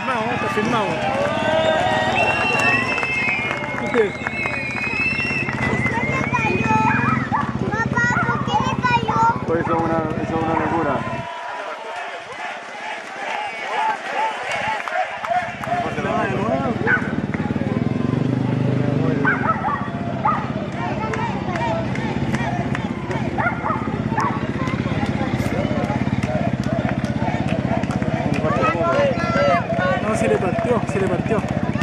Filmão, tá filmão. O quê? C'est les bateaux, c'est les bateaux.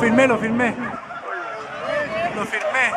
Lo firmé, lo firmé. Lo firmé.